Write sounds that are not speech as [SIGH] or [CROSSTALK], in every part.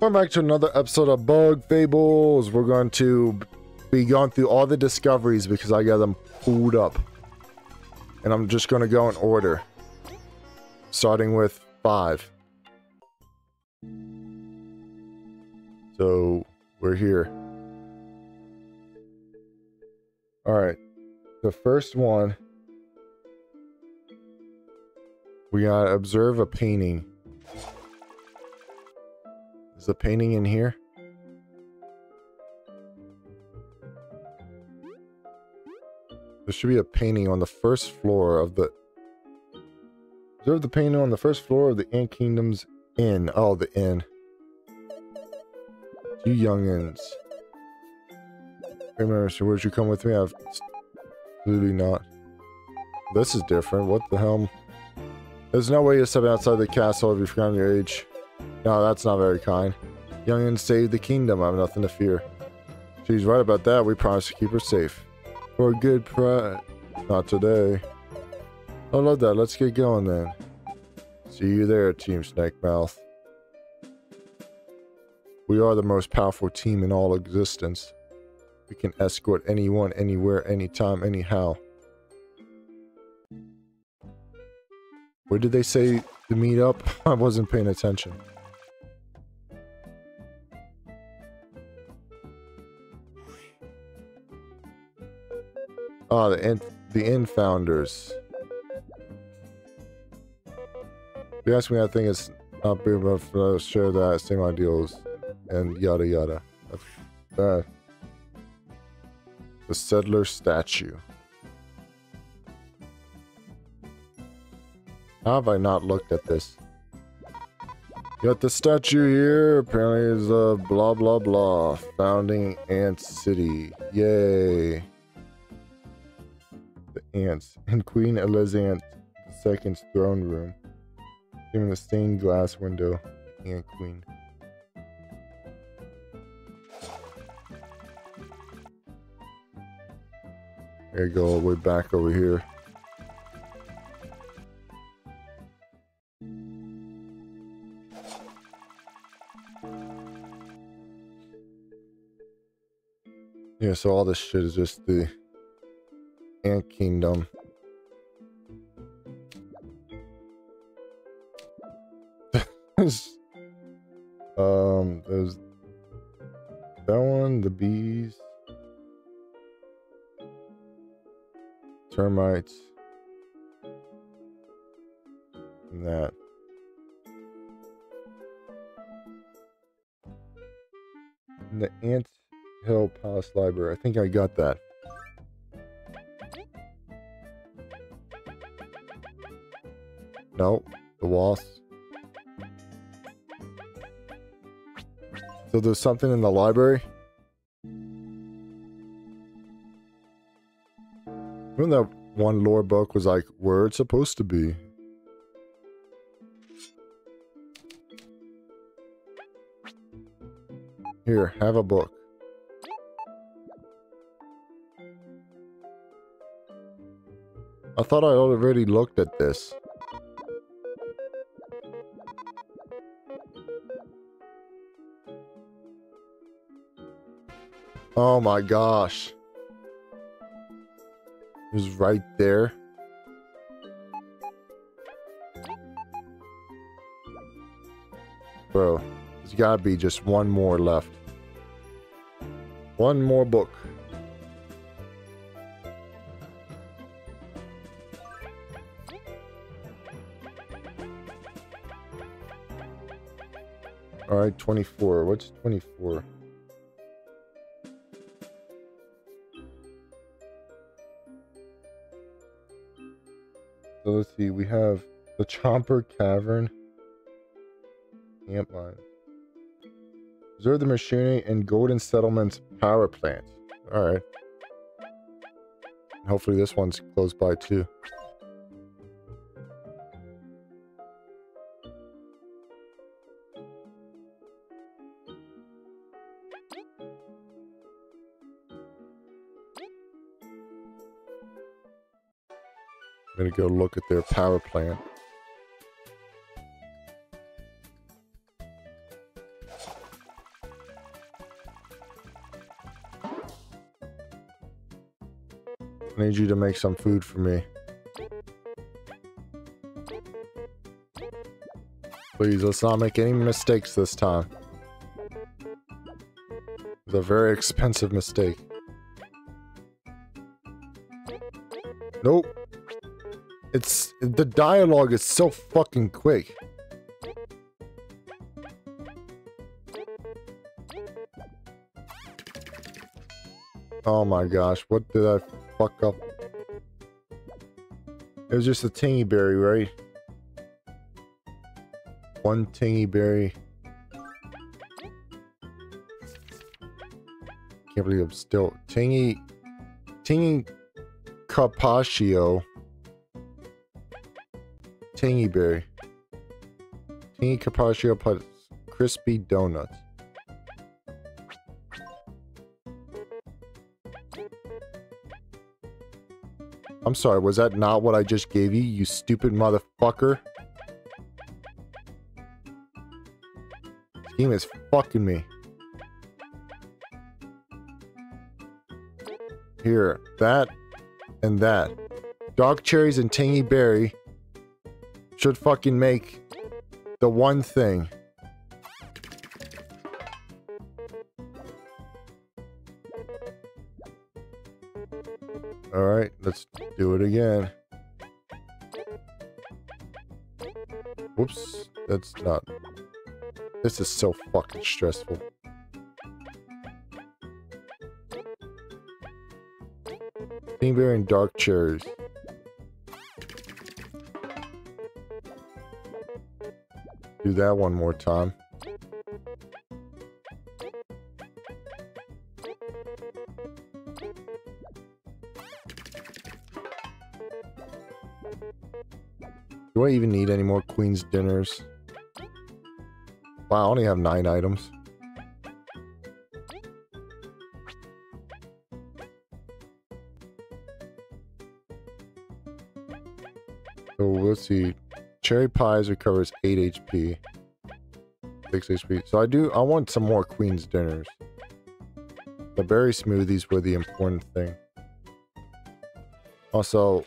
Welcome back to another episode of Bug Fables. We're going to be going through all the discoveries because I got them pulled up. And I'm just going to go in order. Starting with five. So, we're here. Alright. The first one. We gotta observe a painting. Is the painting in here? There should be a painting on the first floor of the... Observe the painting on the first floor of the Ant Kingdom's Inn. Oh, the inn. You youngins. Remember, so would you come with me? I've... Absolutely not. This is different. What the hell? There's no way you're stepping outside the castle if you've forgotten your age. No, that's not very kind. Youngin saved the kingdom. I have nothing to fear. She's right about that. We promise to keep her safe. For a good price. Not today. I love that. Let's get going then. See you there, Team Snakemouth. We are the most powerful team in all existence. We can escort anyone, anywhere, anytime, anyhow. Where did they say to meet up? [LAUGHS] I wasn't paying attention. Oh, the inn, the inn founders. You ask me, I think it's not big enough to share that same ideals and yada yada. That's that. The settler statue. How have I not looked at this? Got the statue here. Apparently is a blah blah blah. Founding Ant City. Yay. Ants in Queen Elizabeth II's throne room. Even the stained glass window. Ant Queen. There you go, all the way back over here. Yeah, so all this shit is just the Ant Kingdom. [LAUGHS] um, there's that one, the bees. termites, and that. And the Ant Hill Palace Library. I think I got that. No, the wasps. So there's something in the library? Remember that one lore book was like where it's supposed to be. Here, have a book. I thought I already looked at this. Oh my gosh. It was right there. Bro, there's gotta be just one more left. One more book. Alright, 24. What's 24? So let's see, we have the Chomper Cavern. Ant mine. Observe the machinery and Golden Settlement's power plant. Alright. Hopefully this one's close by too. Going to go look at their power plant. I need you to make some food for me. Please, let's not make any mistakes this time. It's a very expensive mistake. Nope. It's... The dialogue is so fucking quick. Oh my gosh, what did I fuck up? It was just a tingy berry, right? One tingy berry. Can't believe I'm still tingy tingy carpaccio. Tingy berry. Tingy carpaccio plus crispy donuts. I'm sorry, was that not what I just gave you, you stupid motherfucker? This game is fucking me. Here, that and that. Dark cherries and tangy berry should fucking make the one thing. Alright, let's do it again. Whoops, that's not... This is so fucking stressful. Beer and dark cherries. Do that one more time. Do I even need any more Queen's dinners? Wow, I only have nine items. So let's see. Cherry pies recovers 8 HP. 6 HP. So I do, I want some more Queen's dinners. The berry smoothies were the important thing. Also,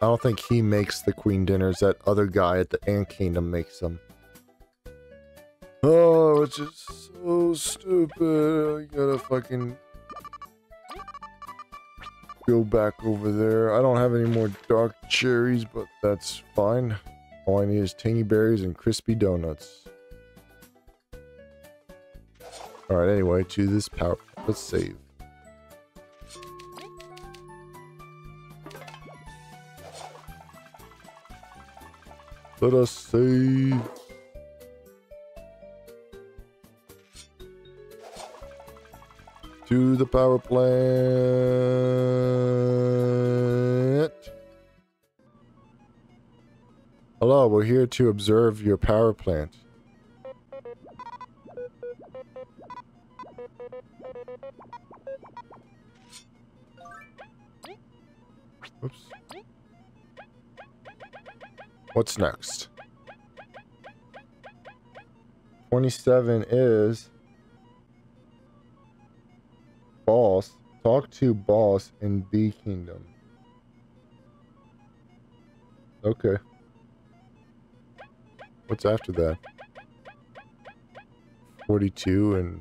I don't think he makes the queen dinners. That other guy at the Ant Kingdom makes them. Oh, it's just so stupid. I gotta fucking go back over there. I don't have any more dark cherries, but that's fine. All I need is tangy berries and crispy donuts. Alright, anyway, to this power. Let's save. Let us save. To the power plant. Hello, we're here to observe your power plant. Oops. What's next? 27 is Talk to boss in Bee Kingdom. Okay. What's after that? 42 and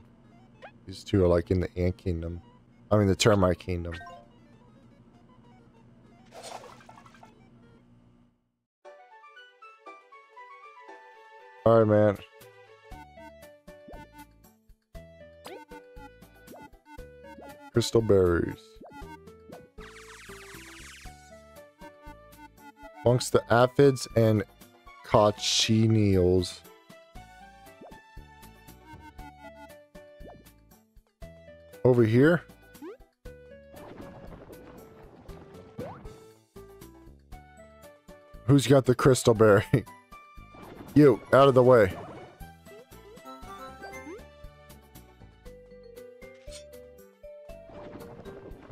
these two are like in the Ant Kingdom. I mean the Termite Kingdom. Alright, man. Crystal berries. Amongst the aphids and cochineals. Over here? Who's got the crystal berry? [LAUGHS] You, out of the way.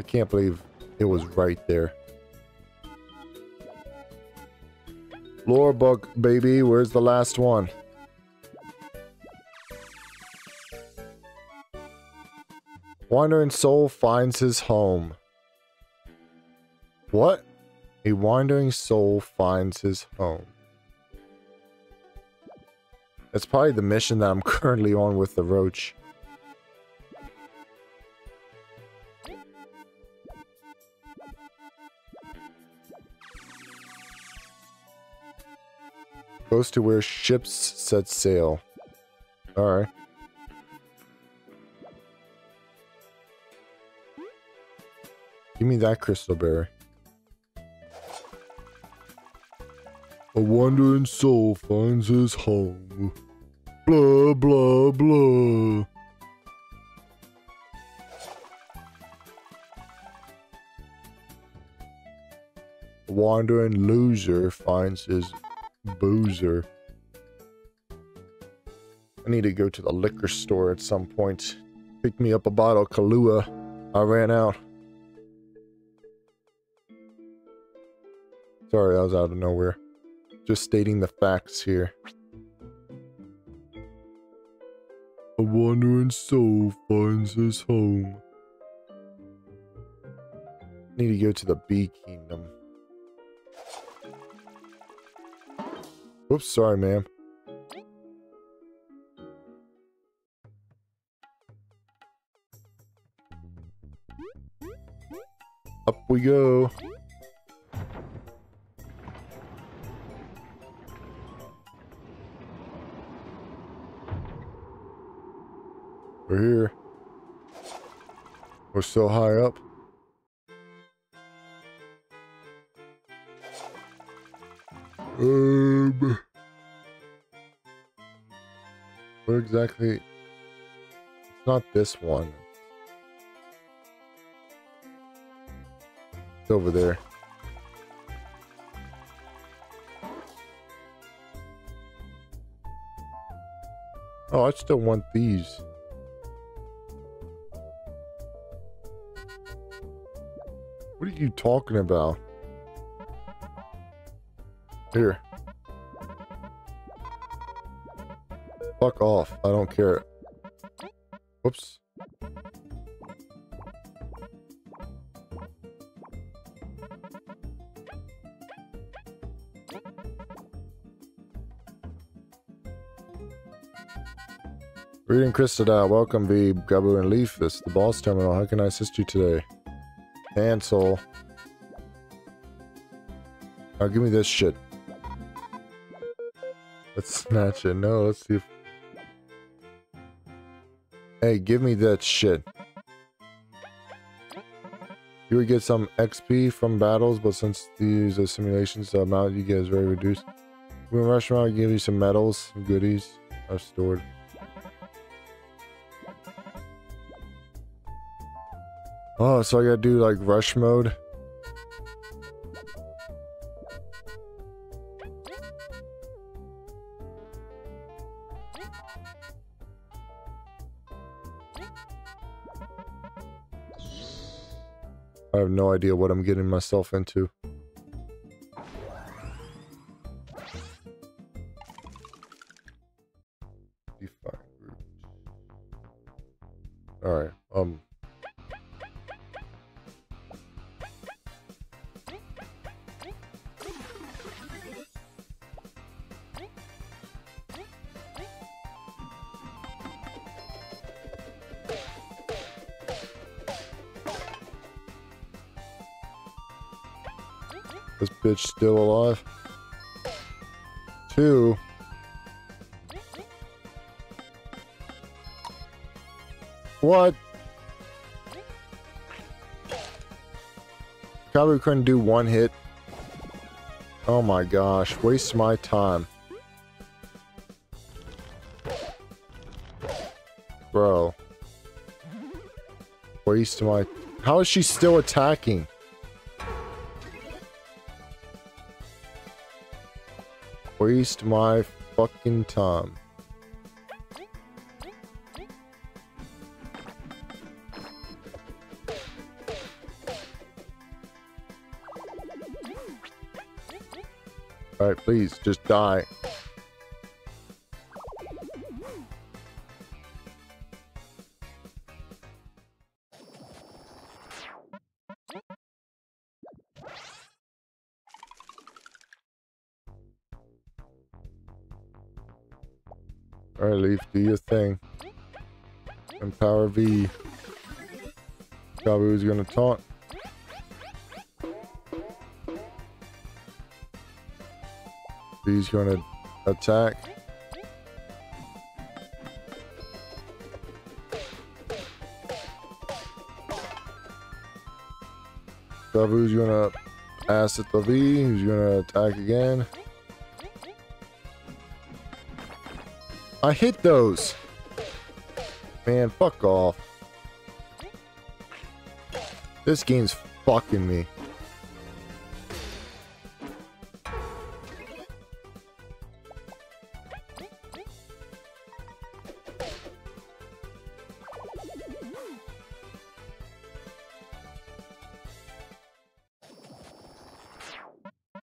Can't believe it was right there. Lore book, baby. Where's the last one? Wandering soul finds his home. What? A wandering soul finds his home. That's probably the mission that I'm [LAUGHS] currently on with the roach. Goes to where ships set sail. Alright. Give me that crystal berry. A wandering soul finds his home. Blah, blah, blah. A wandering loser finds his boozer. I need to go to the liquor store at some point. Pick me up a bottle of Kahlua. I ran out. Sorry, I was out of nowhere. Just stating the facts here. A wandering soul finds his home. Need to go to the bee kingdom. Oops, sorry, ma'am. Up we go. We're here. We're so high up. Uh, Um, where exactly? It's not this one. It's over there. Oh, I still want these. What are you talking about? Here. Fuck off. I don't care. Whoops. Reading Crystodile. Welcome, Vi, Kabbu, and Leif. This is the boss terminal. How can I assist you today? Cancel. Now give me this shit. Let's snatch it. No, let's see if... Hey, give me that shit. You would get some XP from battles, but since these are simulations, the amount you get is very reduced. When rush around, give you some medals, goodies I've stored. Oh, so I gotta do like rush mode. Idea what I'm getting myself into. Alright, bitch still alive. Two. What? Probably couldn't do one hit. Oh my gosh, waste my time. Bro. Waste my... How is she still attacking? Waste my fucking time. Alright, please, just die. Alright, Leif, do your thing. Empower Vi. Kabbu's gonna taunt. Vi's gonna attack. Kabbu's gonna pass at the Vi. He's gonna attack again. I hit those. Man, fuck off. This game's fucking me.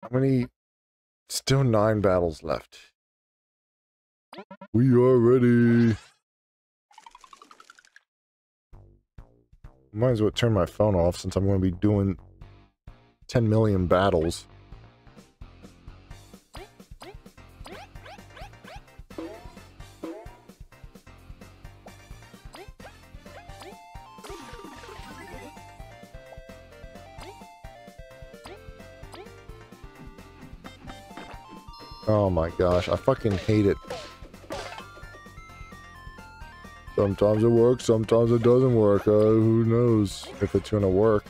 How many? Still nine battles left. We are ready. Might as well turn my phone off since I'm going to be doing 10 million battles. Oh my gosh, I fucking hate it. Sometimes it works, sometimes it doesn't work. Uh, who knows if it's gonna work.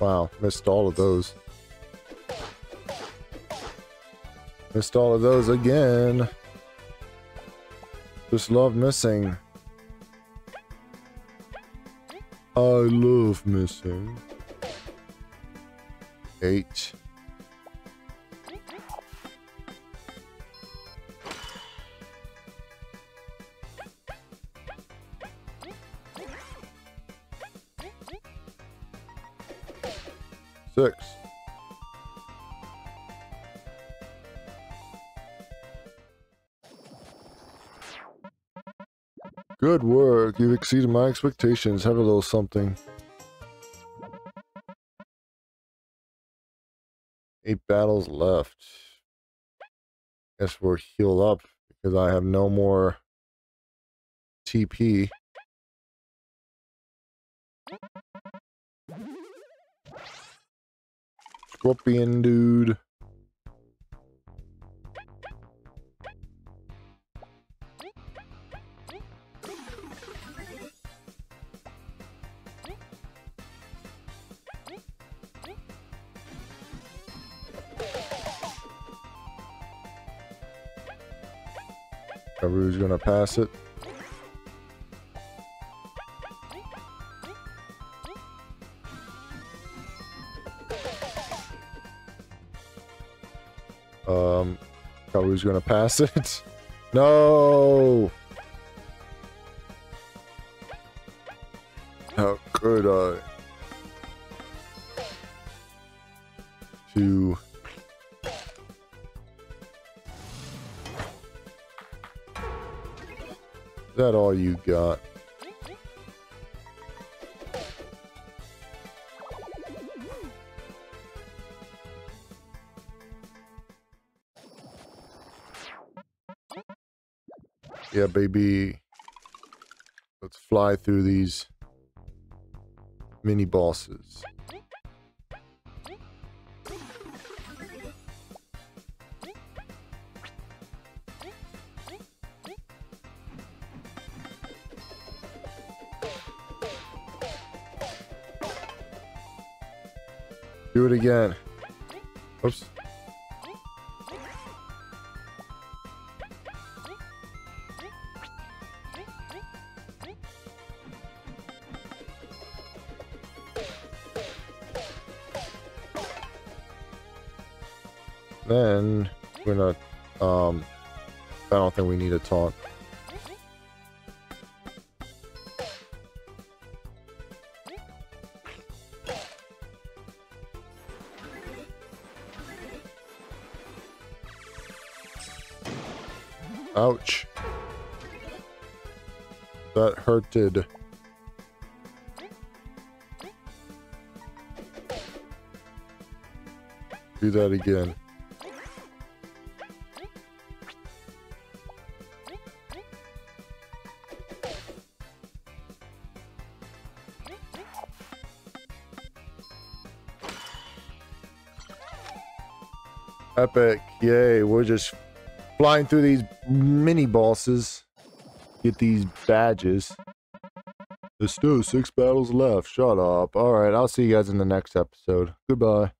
Wow, missed all of those. Missed all of those again. Just love missing. I love missing. Eight. Six. Good work. You've exceeded my expectations. Have a little something. Eight battles left. Guess we'll heal up because I have no more TP. Scorpion dude. Kabbu's gonna pass it. Um, Kabbu's gonna pass [LAUGHS] it. no! How could I? Two. Is that all you got? Yeah, baby. Let's fly through these mini bosses. Do it again. Oops. Then we're gonna um I don't think we need a taunt. That hurted. Do that again. Epic. Yay. We're just flying through these mini bosses. Get these badges. There's still six battles left. Shut up. Alright, I'll see you guys in the next episode. Goodbye.